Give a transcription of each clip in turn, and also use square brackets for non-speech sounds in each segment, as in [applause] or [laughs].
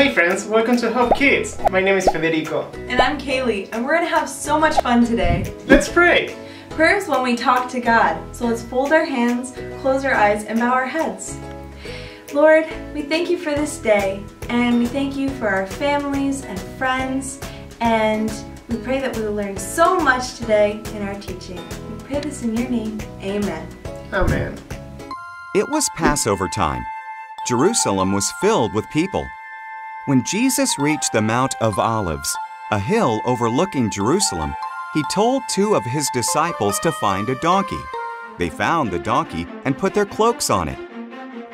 Hey friends, welcome to Hope Kids. My name is Federico. And I'm Kaylee, and we're gonna have so much fun today. Let's pray. Prayer is when we talk to God, so let's fold our hands, close our eyes, and bow our heads. Lord, we thank you for this day, and we thank you for our families and friends, and we pray that we will learn so much today in our teaching. We pray this in your name. Amen. Amen. It was Passover time. Jerusalem was filled with people. When Jesus reached the Mount of Olives, a hill overlooking Jerusalem, he told two of his disciples to find a donkey. They found the donkey and put their cloaks on it.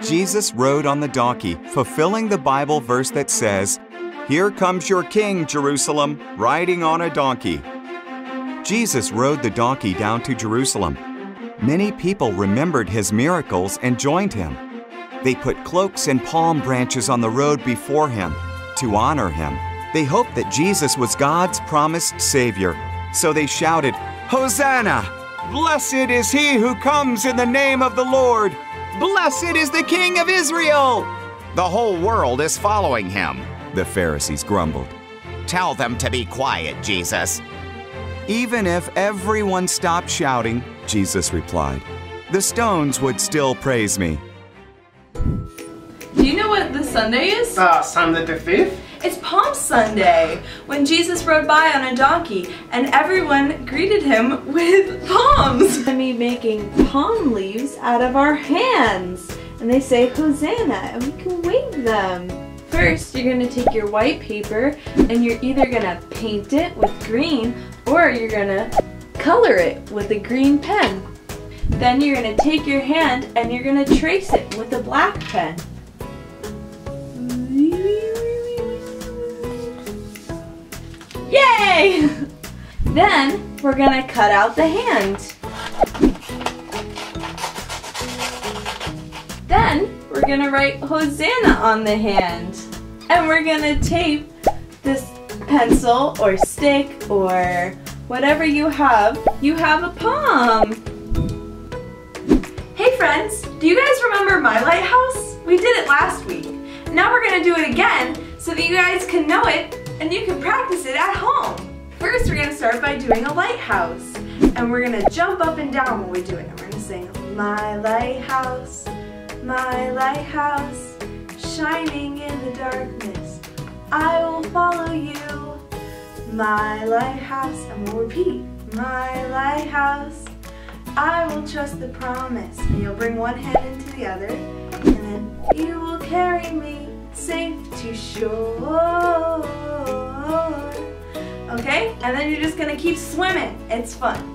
Jesus rode on the donkey, fulfilling the Bible verse that says, Here comes your king, Jerusalem, riding on a donkey. Jesus rode the donkey down to Jerusalem. Many people remembered his miracles and joined him. They put cloaks and palm branches on the road before him to honor him. They hoped that Jesus was God's promised Savior, so they shouted, Hosanna! Blessed is he who comes in the name of the Lord! Blessed is the King of Israel! The whole world is following him. The Pharisees grumbled. Tell them to be quiet, Jesus. Even if everyone stopped shouting, Jesus replied, the stones would still praise me. Sunday is? Uh, Sunday the 5th? It's Palm Sunday, when Jesus rode by on a donkey and everyone greeted him with [laughs] palms. And me making palm leaves out of our hands. And they say Hosanna and we can wave them. First, you're gonna take your white paper and you're either gonna paint it with green or you're gonna color it with a green pen. Then you're gonna take your hand and you're gonna trace it with a black pen. Yay! Then we're gonna cut out the hand. Then we're gonna write Hosanna on the hand. And we're gonna tape this pencil or stick or whatever you have. You have a palm. Hey friends, do you guys remember my lighthouse? We did it last week. Now we're gonna do it again so that you guys can know it and you can practice it at home. First, we're gonna start by doing a lighthouse. And we're gonna jump up and down while we do it. And we're gonna sing, my lighthouse, my lighthouse, shining in the darkness. I will follow you, my lighthouse. And we'll repeat, my lighthouse. I will trust the promise. And you'll bring one hand into the other. Then you will carry me safe to shore. Okay? And then you're just gonna keep swimming. It's fun.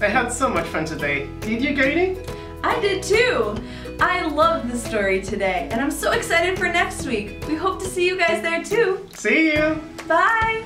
I had so much fun today. Did you, Katie? I did too. I loved the story today, and I'm so excited for next week. We hope to see you guys there too. See you! Bye!